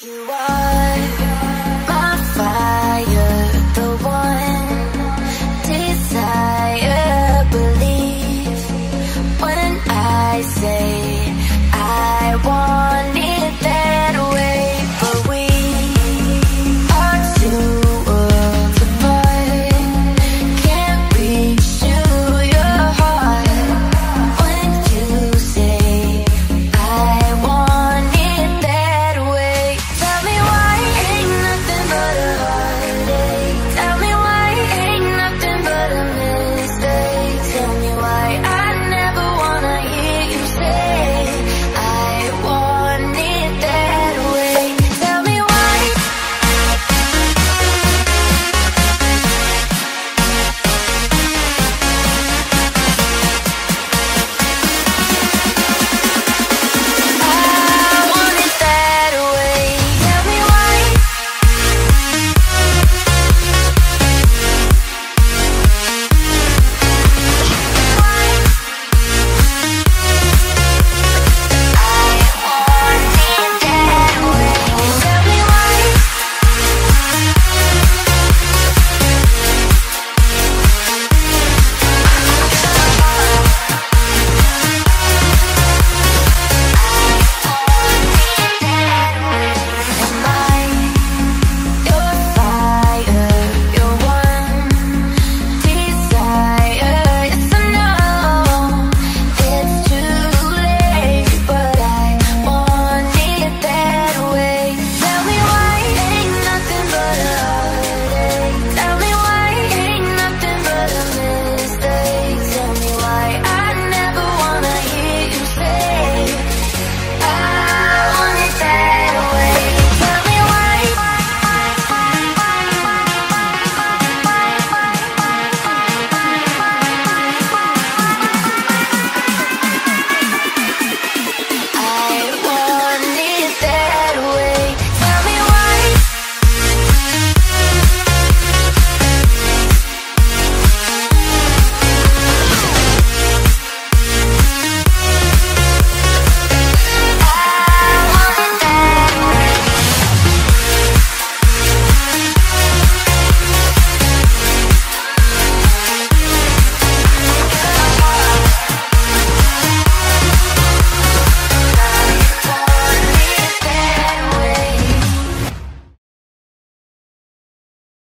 You are